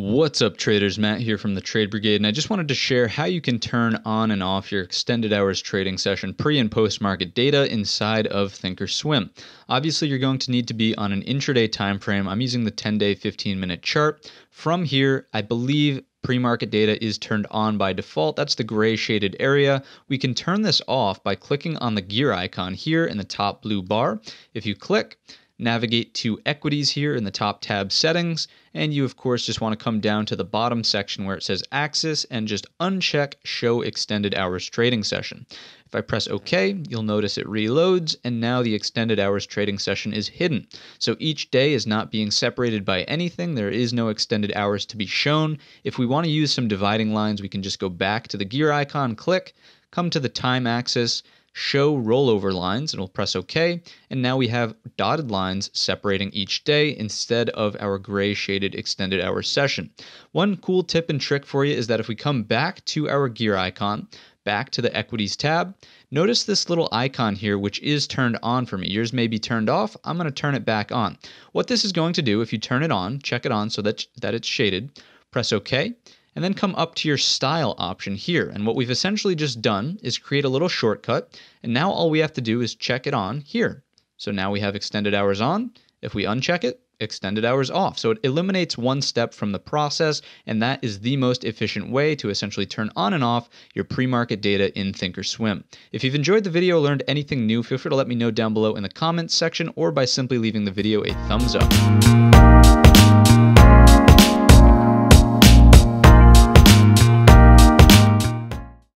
What's up, traders? Matt here from the Trade Brigade, and I just wanted to share how you can turn on and off your extended hours trading session pre and post market data inside of Thinkorswim. Obviously, you're going to need to be on an intraday time frame. I'm using the 10 day, 15 minute chart. From here, I believe pre market data is turned on by default. That's the gray shaded area. We can turn this off by clicking on the gear icon here in the top blue bar. If you click, navigate to equities here in the top tab settings, and you of course just want to come down to the bottom section where it says axis and just uncheck show extended hours trading session. If I press OK, you'll notice it reloads, and now the extended hours trading session is hidden. So each day is not being separated by anything. There is no extended hours to be shown. If we want to use some dividing lines, we can just go back to the gear icon, click, come to the time axis, show rollover lines and we'll press OK. And now we have dotted lines separating each day instead of our gray shaded extended hour session. One cool tip and trick for you is that if we come back to our gear icon, back to the equities tab, notice this little icon here which is turned on for me. Yours may be turned off. I'm going to turn it back on. What this is going to do, if you turn it on, check it on so that, that it's shaded, press OK and then come up to your style option here. And what we've essentially just done is create a little shortcut, and now all we have to do is check it on here. So now we have extended hours on. If we uncheck it, extended hours off. So it eliminates one step from the process, and that is the most efficient way to essentially turn on and off your pre-market data in Thinkorswim. If you've enjoyed the video or learned anything new, feel free to let me know down below in the comments section or by simply leaving the video a thumbs up.